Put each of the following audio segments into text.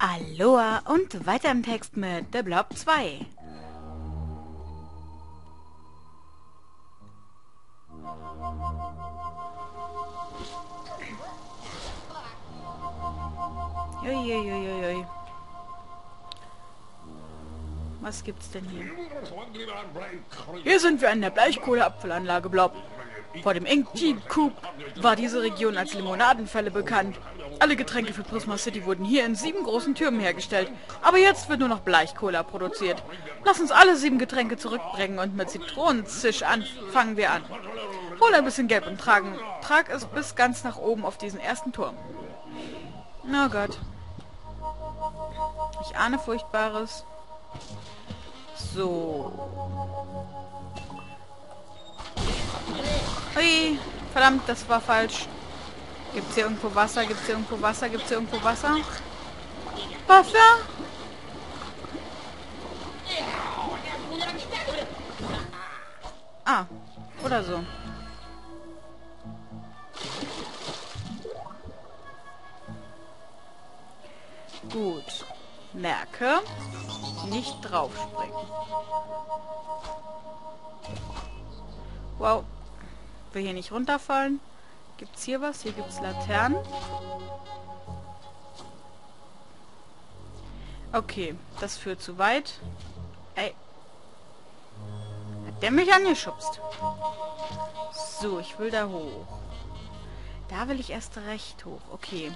Aloha und weiter im Text mit The Blob 2. Uiuiuiui. Was gibt's denn hier? Hier sind wir an der Bleichkohleabfallanlage Blob. Vor dem Coop war diese Region als Limonadenfälle bekannt. Alle Getränke für Prisma City wurden hier in sieben großen Türmen hergestellt. Aber jetzt wird nur noch Bleichcola produziert. Lass uns alle sieben Getränke zurückbringen und mit Zitronenzisch anfangen wir an. Hol ein bisschen Gelb und tragen. Trag es bis ganz nach oben auf diesen ersten Turm. Oh Gott. Ich ahne Furchtbares. So. Hui, verdammt, das war falsch. Gibt's hier irgendwo Wasser? Gibt's hier irgendwo Wasser? Gibt's hier irgendwo Wasser? Wasser? Ah, oder so. Gut. Merke, nicht draufspringen. Wow. Wir hier nicht runterfallen. Gibt's hier was? Hier gibt's Laternen. Okay, das führt zu weit. Ey. Hat der mich angeschubst? So, ich will da hoch. Da will ich erst recht hoch. Okay.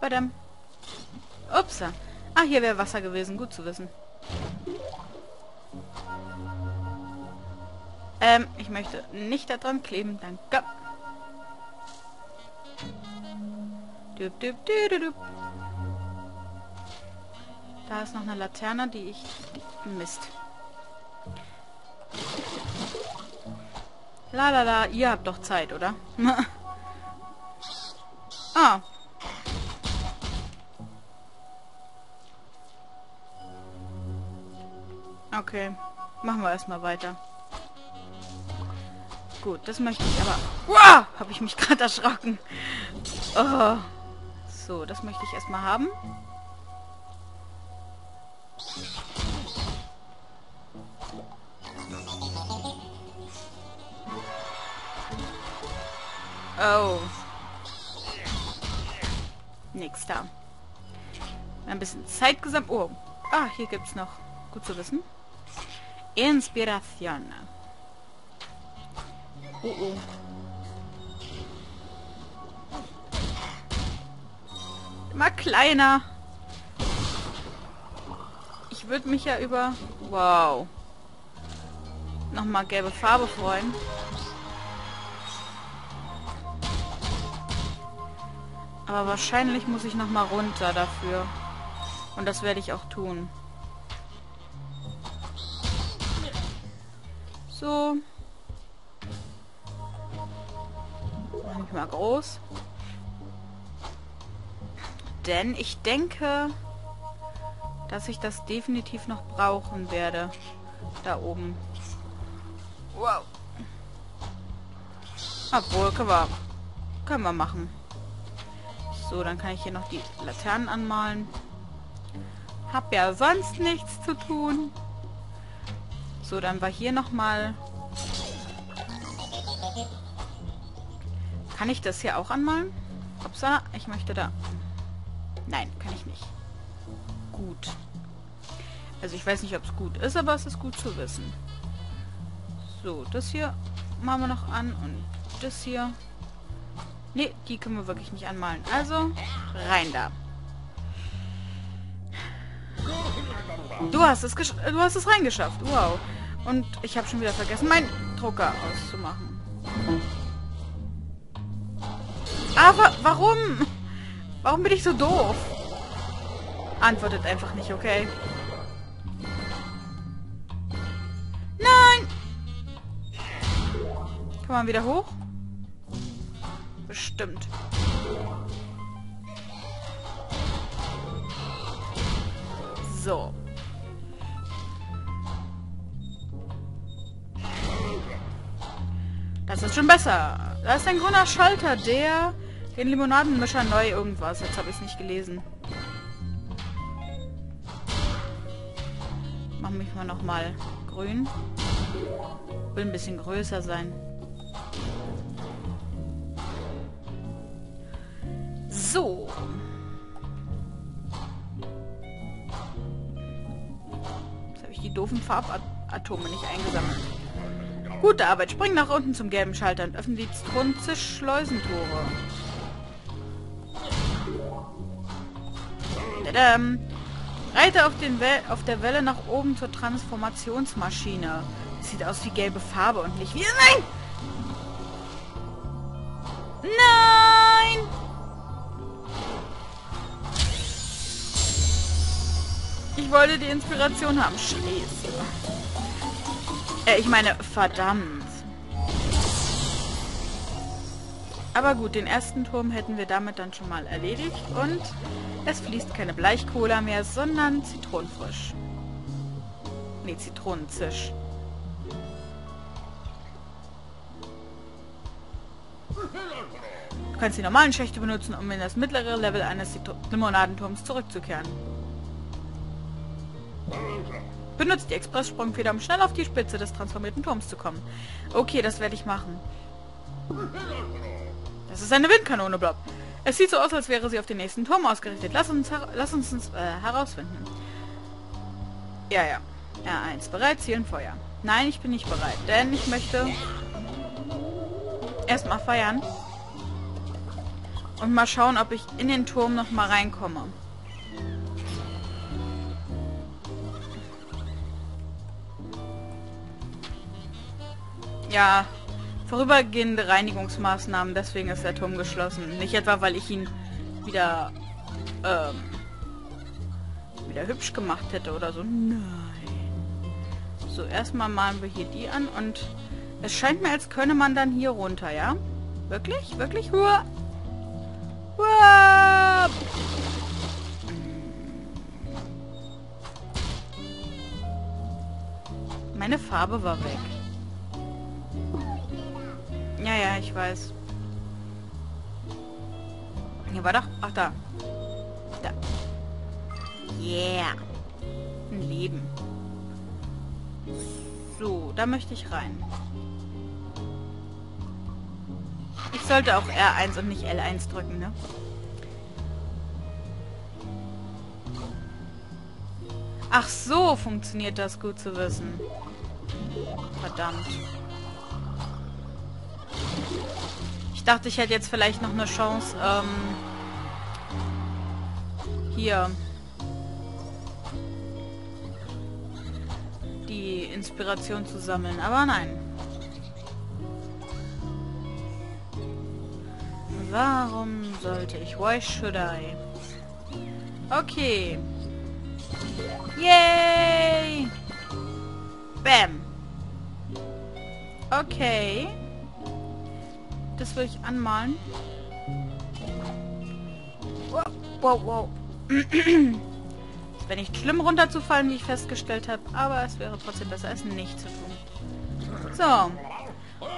Badam. Upsa. Ah, hier wäre Wasser gewesen. Gut zu wissen. Ähm, ich möchte nicht da dran kleben. Danke. Düb, düb, düb, düb. Da ist noch eine Laterne, die ich... Mist. La la la, ihr habt doch Zeit, oder? ah. Okay. Machen wir erstmal weiter. Gut, das möchte ich aber... Wow! Habe ich mich gerade erschrocken. Oh. So, das möchte ich erstmal haben. Oh. Nix da. Ein bisschen Zeit gesammelt. Oh. Ah, hier gibt's noch. Gut zu wissen. Inspiration. Oh oh. Immer kleiner. Ich würde mich ja über... Wow. Nochmal gelbe Farbe freuen. Aber wahrscheinlich muss ich nochmal runter dafür. Und das werde ich auch tun. So. Mach ich mal groß. Denn ich denke, dass ich das definitiv noch brauchen werde. Da oben. Wow. Obwohl, können wir, können wir machen. So, dann kann ich hier noch die Laternen anmalen. Hab ja sonst nichts zu tun. So, dann war hier nochmal... Kann ich das hier auch anmalen? Upsala, ich möchte da... Nein, kann ich nicht. Gut. Also ich weiß nicht, ob es gut ist, aber es ist gut zu wissen. So, das hier machen wir noch an und das hier... Ne, die können wir wirklich nicht anmalen. Also, rein da. Du hast es du hast es reingeschafft. Wow. Und ich habe schon wieder vergessen, meinen Drucker auszumachen. Aber warum? Warum bin ich so doof? Antwortet einfach nicht, okay? Nein! Kann man wieder hoch? Bestimmt. So. Das ist schon besser. Da ist ein grüner Schalter, der Den Limonadenmischer neu irgendwas. Jetzt habe ich es nicht gelesen. Machen mich mal nochmal grün. Will ein bisschen größer sein. So. Jetzt habe ich die doofen Farbatome nicht eingesammelt. Gute Arbeit. Spring nach unten zum gelben Schalter und öffne die Strunze-Schleusentore. Tadam. Reite auf, den Wel auf der Welle nach oben zur Transformationsmaschine. sieht aus wie gelbe Farbe und nicht wie... Nein! Nein! Ich wollte die Inspiration haben. Scheiße. Äh, ich meine, verdammt. Aber gut, den ersten Turm hätten wir damit dann schon mal erledigt. Und es fließt keine Bleichcola mehr, sondern Zitronenfrisch. Nee, Zitronenzisch. Du kannst die normalen Schächte benutzen, um in das mittlere Level eines Limonadenturms zurückzukehren. Benutzt die Express-Sprungfeder, um schnell auf die Spitze des transformierten Turms zu kommen. Okay, das werde ich machen. Das ist eine Windkanone, Blob. Es sieht so aus, als wäre sie auf den nächsten Turm ausgerichtet. Lass uns, lass uns äh, herausfinden. Ja, ja. R1. Bereit, zielen, Feuer. Nein, ich bin nicht bereit, denn ich möchte erstmal feiern und mal schauen, ob ich in den Turm noch mal reinkomme. Ja, vorübergehende Reinigungsmaßnahmen, deswegen ist der Turm geschlossen. Nicht etwa, weil ich ihn wieder, ähm, wieder hübsch gemacht hätte oder so. Nein. So, erstmal malen wir hier die an und es scheint mir, als könne man dann hier runter, ja? Wirklich? Wirklich? Hua! Hua! Meine Farbe war weg. Ja, ich weiß. Hier war doch... Ach, da. Da. Yeah. Ein Leben. So, da möchte ich rein. Ich sollte auch R1 und nicht L1 drücken, ne? Ach so, funktioniert das gut zu wissen. Verdammt. Dachte, ich hätte jetzt vielleicht noch eine Chance, ähm, hier die Inspiration zu sammeln. Aber nein. Warum sollte ich? Why should I? Okay. Yay! Bam. Okay. Das würde ich anmalen. Wow, wow, wow. es wäre nicht schlimm runterzufallen, wie ich festgestellt habe, aber es wäre trotzdem besser, es nicht zu tun. So.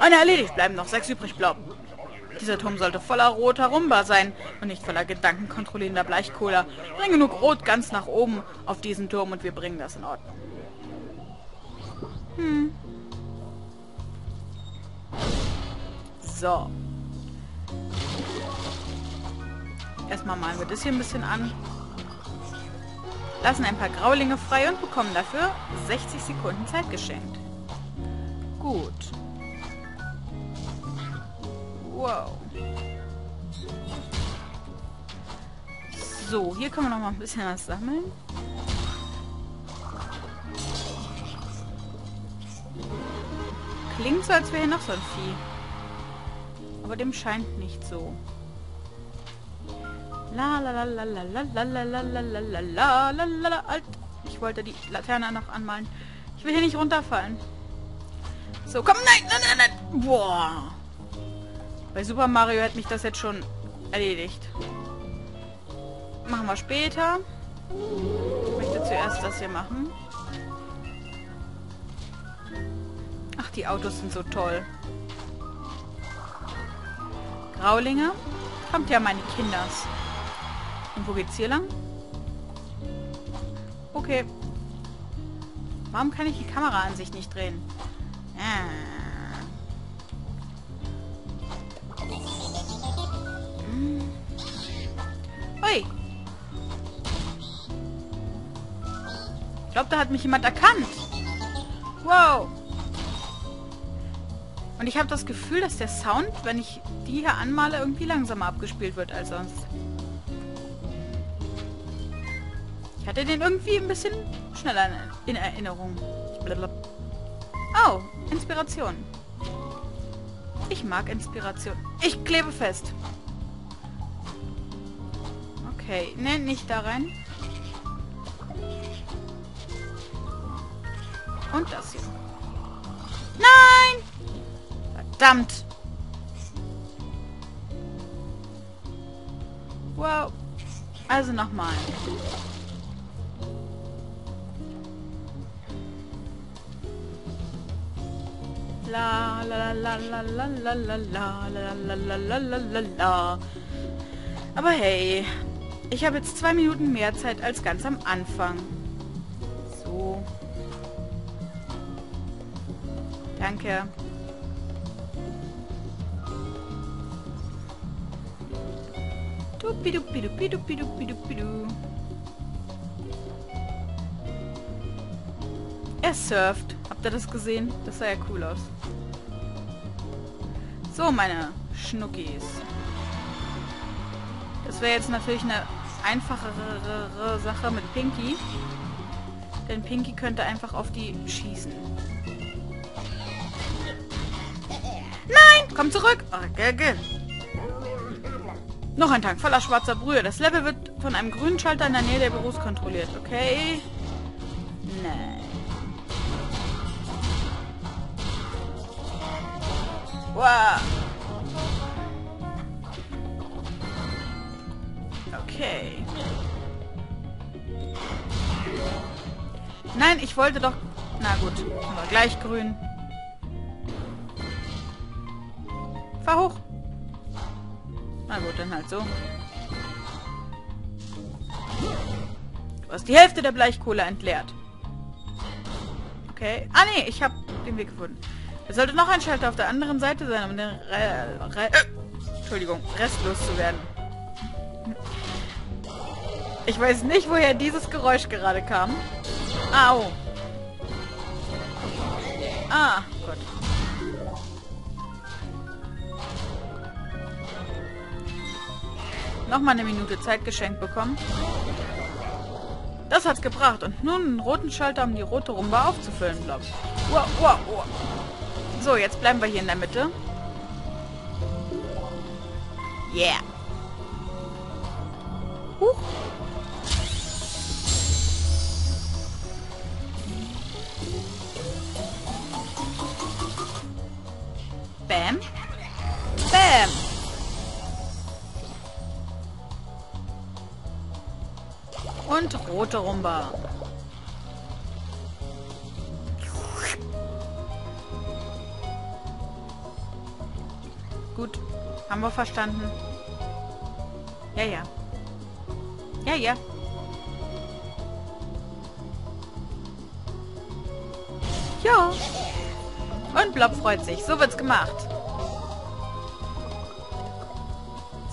Eine erledigt. Bleiben noch sechs übrig, Blob. Dieser Turm sollte voller roter Rumba sein und nicht voller gedankenkontrollierender Bleichkohler. Bring genug Rot ganz nach oben auf diesen Turm und wir bringen das in Ordnung. Hm. So. Erstmal malen wir das hier ein bisschen an. Lassen ein paar Graulinge frei und bekommen dafür 60 Sekunden Zeit geschenkt. Gut. Wow. So, hier können wir noch mal ein bisschen was sammeln. Klingt so, als wäre hier noch so ein Vieh. Aber dem scheint nicht so. La la la la la la la la la la la la la la la la Alt. Ich wollte die Laterne noch anmalen. Ich will hier nicht runterfallen. So, komm, nein, nein, nein, nein. Boah. Bei Super Mario hätte mich das jetzt schon erledigt. Machen wir später. Ich möchte zuerst das hier machen. Ach, die Autos sind so toll. Graulinge. Kommt ja, meine Kinders. Und wo geht's hier lang? Okay. Warum kann ich die Kamera an sich nicht drehen? Ah. Hm. Ui. Ich glaube, da hat mich jemand erkannt. Wow. Und ich habe das Gefühl, dass der Sound, wenn ich die hier anmale, irgendwie langsamer abgespielt wird als sonst. Ich hatte den irgendwie ein bisschen schneller in Erinnerung. Oh, Inspiration. Ich mag Inspiration. Ich klebe fest. Okay, ne, nicht da rein. Und das hier. Verdammt! Wow. Also nochmal. La la la la la la la la la la la la la la la Aber hey, ich habe jetzt zwei Minuten mehr Zeit als ganz am Anfang. So. Danke. Er surft. Habt ihr das gesehen? Das sah ja cool aus. So, meine Schnuckis. Das wäre jetzt natürlich eine einfachere Sache mit Pinky. Denn Pinky könnte einfach auf die schießen. Nein! Komm zurück! Gell, gell. Noch ein Tank voller schwarzer Brühe. Das Level wird von einem grünen Schalter in der Nähe der Büros kontrolliert. Okay. Nein. Wow. Okay. Nein, ich wollte doch... Na gut, aber gleich grün. Fahr hoch. Dann halt so. Du hast die Hälfte der Bleichkohle entleert. Okay. Ah, nee, ich habe den Weg gefunden. Es sollte noch ein Schalter auf der anderen Seite sein, um den Re Re äh, Entschuldigung, restlos zu werden. Ich weiß nicht, woher dieses Geräusch gerade kam. Au. Ah, Gott. Nochmal eine Minute Zeit geschenkt bekommen. Das hat's gebracht. Und nun einen roten Schalter, um die rote Rumba aufzufüllen, glaube ich. Wow, wow, wow. So, jetzt bleiben wir hier in der Mitte. Yeah. Huch. Bam. Und rote Rumba. Gut. Haben wir verstanden. Ja, ja. Ja, ja. Ja. Und Blob freut sich. So wird's gemacht.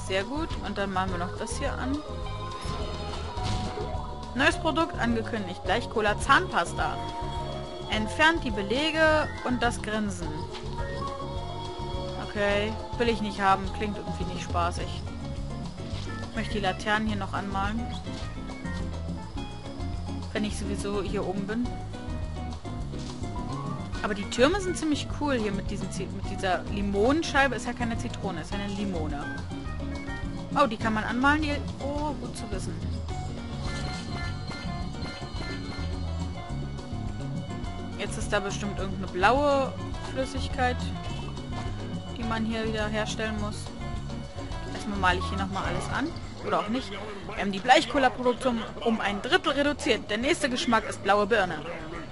Sehr gut. Und dann machen wir noch das hier an. Neues Produkt angekündigt. Gleich Cola Zahnpasta. Entfernt die Belege und das Grinsen. Okay. Will ich nicht haben. Klingt irgendwie nicht spaßig. Ich möchte die Laternen hier noch anmalen. Wenn ich sowieso hier oben bin. Aber die Türme sind ziemlich cool hier mit, diesen, mit dieser Limonenscheibe. Ist ja keine Zitrone, ist eine Limone. Oh, die kann man anmalen. Die... Oh, gut zu wissen. Jetzt ist da bestimmt irgendeine blaue Flüssigkeit, die man hier wieder herstellen muss. Erstmal male ich hier nochmal alles an. Oder auch nicht. Wir haben die Bleichcola-Produktion um ein Drittel reduziert. Der nächste Geschmack ist blaue Birne.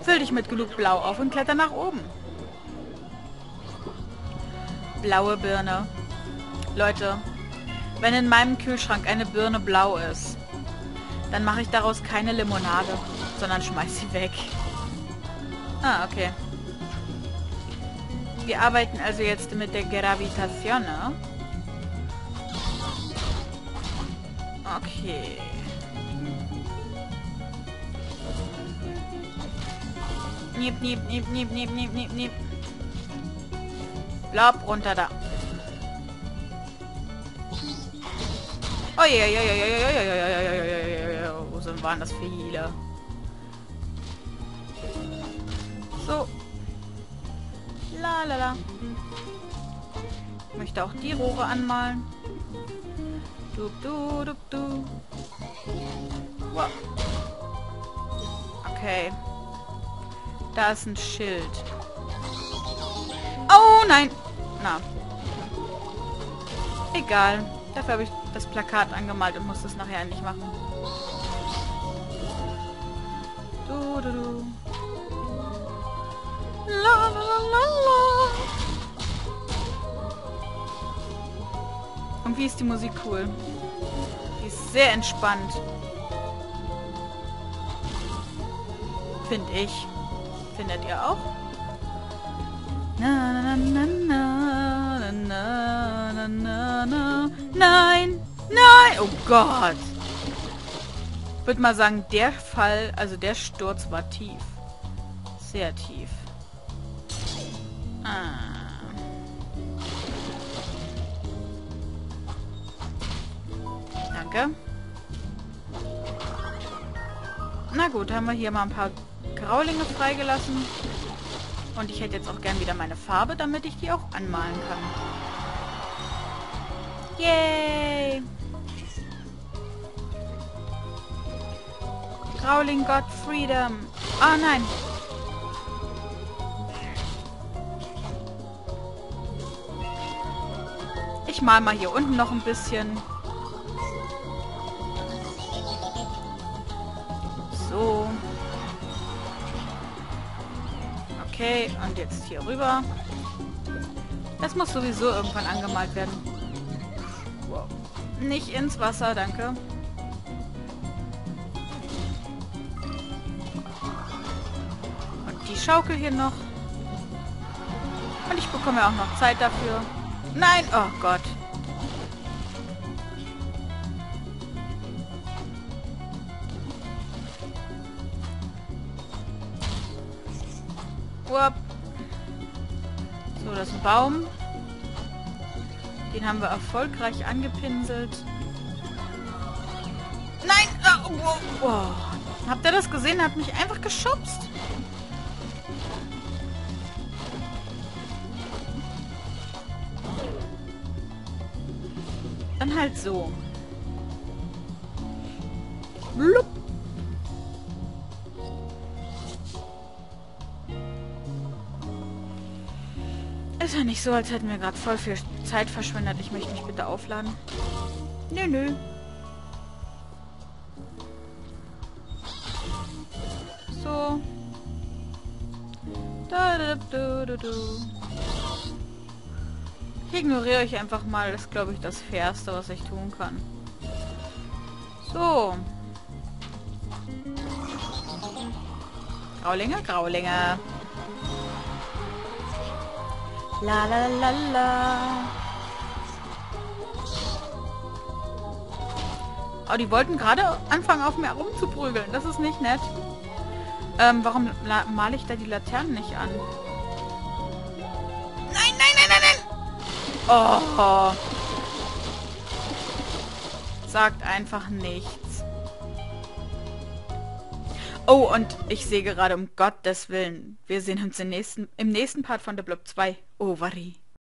Füll dich mit genug Blau auf und kletter nach oben. Blaue Birne. Leute, Wenn in meinem Kühlschrank eine Birne blau ist, dann mache ich daraus keine Limonade, sondern schmeiß sie weg. Ah, okay. Wir arbeiten also jetzt mit der Gravitation, ne? Okay. Niep, niep, niep, niep, niep, niep, niep, niep. Blob, runter da. Oh ja, ja, ja, ja, ja, ja, ja, ja, ja, ja, ja, ja, ja, Wo sind, waren das viele? So. La, la, la. Ich möchte auch die Rohre anmalen. Du, du, du, du. Wow. Okay. Da ist ein Schild. Oh, nein. Na. Egal. Dafür habe ich das Plakat angemalt und muss es nachher endlich machen. Du, du, du. La, la, la, la, la. Und wie ist die Musik cool? Die ist sehr entspannt. Finde ich. Findet ihr auch? Na, na, na, na, na, na, na, na. Nein! Nein! Oh Gott! Ich würde mal sagen, der Fall, also der Sturz war tief. Sehr tief. Danke. Na gut, haben wir hier mal ein paar Graulinge freigelassen. Und ich hätte jetzt auch gern wieder meine Farbe, damit ich die auch anmalen kann. Yay! Growling got freedom. Oh nein. Ich mal mal hier unten noch ein bisschen. Okay, und jetzt hier rüber. Das muss sowieso irgendwann angemalt werden. Nicht ins Wasser, danke. Und die Schaukel hier noch. Und ich bekomme auch noch Zeit dafür. Nein! Oh Gott. Whoop. So, das ist ein Baum. Den haben wir erfolgreich angepinselt. Nein! Oh, oh, oh. Habt ihr das gesehen? Er hat mich einfach geschubst. Dann halt so. Blub. Ist ja nicht so, als hätten wir gerade voll viel Zeit verschwendet. Ich möchte mich bitte aufladen. Nö, nö. So. Da, da, da. Ich ignoriere euch einfach mal. Das ist, glaube ich, das Fairste, was ich tun kann. So. Graulinge, Graulinge. La la la la. Oh, die wollten gerade anfangen, auf mir rumzuprügeln. Das ist nicht nett. Ähm, warum male ich da die Laternen nicht an? Nein, nein, nein, nein, nein! Oh. Sagt einfach nichts. Oh, und ich sehe gerade, um Gottes Willen, wir sehen uns im nächsten, im nächsten Part von The Blob 2. Oh, Vari.